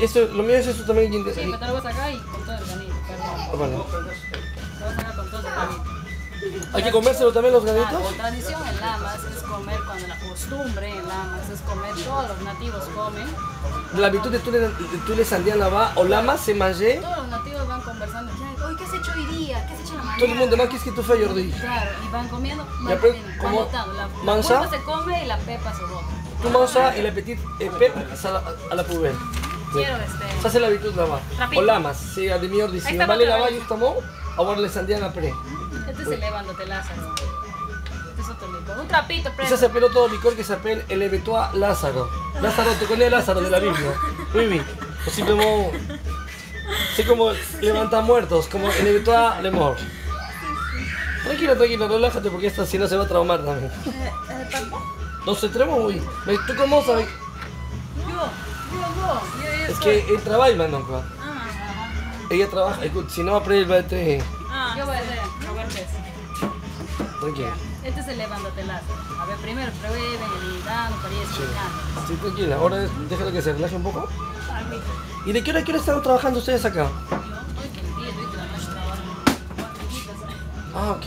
Esto, lo mío es eso también. Sí, pero te lo voy a sacar y con todo el granito, perdón. Vale. Lo voy a sacar con todo el granito. Hay que comérselo también los Claro, granitos. la tradición en Lamas es comer cuando la costumbre en Lamas es comer, todos los nativos comen, La virtud de Tule, Sandiana va, o lama se manje. todos los nativos van conversando, "Ya, hoy qué has hecho hoy día, qué has hecho en la mañana. Todo el mundo que es que tú fue Jordi. Claro, y van comiendo, van comiendo. La, ¿Mansa? pulpa se come y la pepa se bota. Tu mansa y la petit eh, a la, a la puber. Quiero este... Ça c'est l'habitude là-bas. Rapide. O lamas, à demi-heure d'ici. Ahí Mais está vale otra là-bas vez. justement, avoir les sandiens après. Este es el levándote Lázaro. Este es otro licor. Un trapito, Y prendo. ça s'appelle otro licor que s'appelle el Lève-toi Lázaro. Lázaro, tu connais Lázaro de la Biblia. Oui, oui. Posiblement. C'est como levanta muertos, como el les morts. Tranquilo, tranquilo, relájate porque esta si no se va a traumar también. No se trama muy. Mais tú cómo sabes? Yo, yo, yo, yo, yo Es soy. que él trabaja, quoi. Ah, Ella trabaja, si no après elle va être eh, ah, yo voy a hacer, Roberto. tranquila. Este es el levándote Lázaro. A ver, primero prueben el para ir explicando. Sí, tranquila, ahora déjalo que se relaje un poco. ¿Y de qué hora, a qué hora están trabajando ustedes acá? Yo, hoy que el día, hoy que la noche trabajo. Cuatro horitas. Ah, ok.